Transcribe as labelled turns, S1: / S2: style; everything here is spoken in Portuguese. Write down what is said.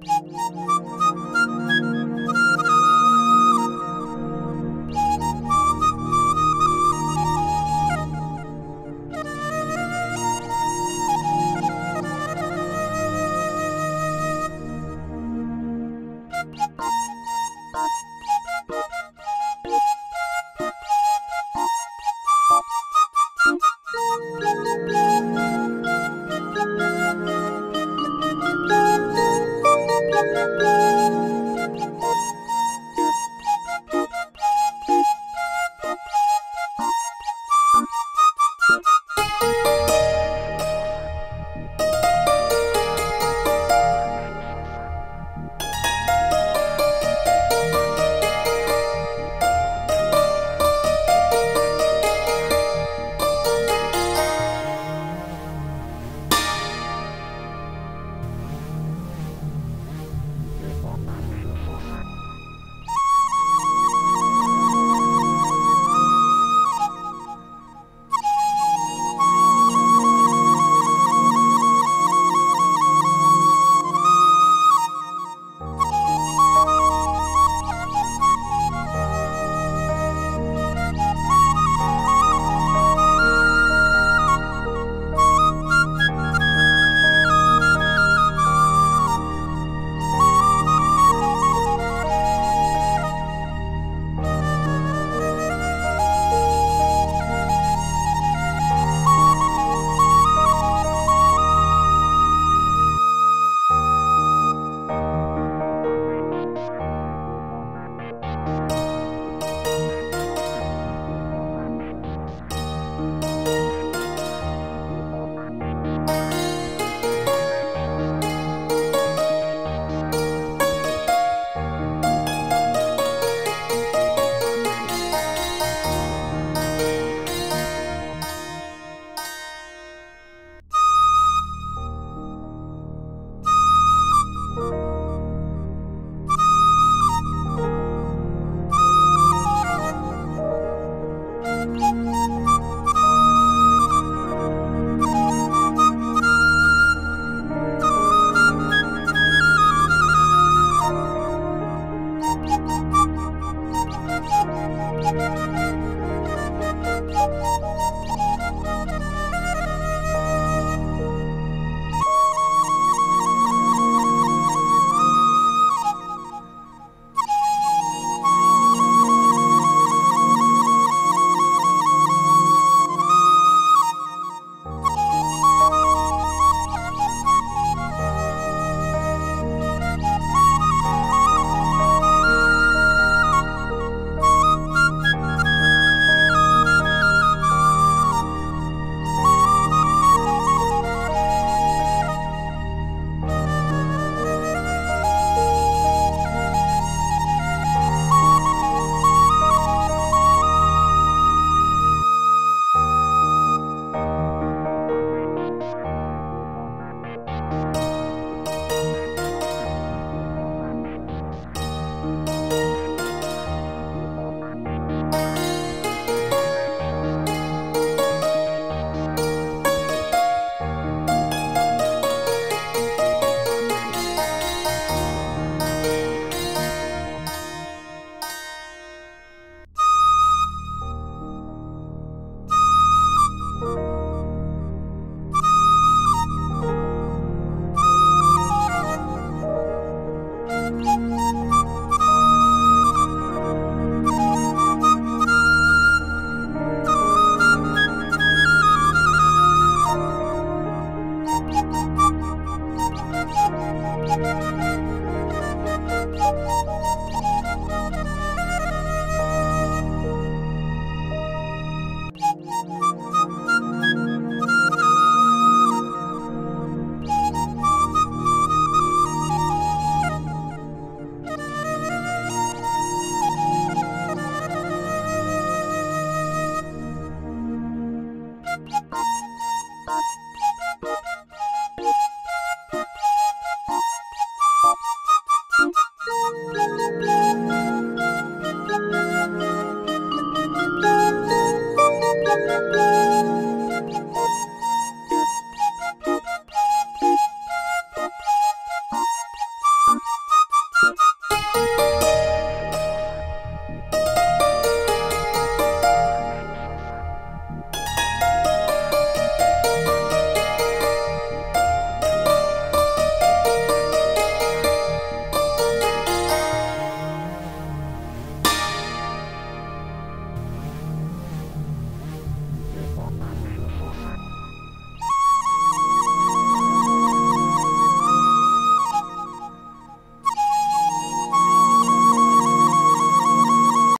S1: Música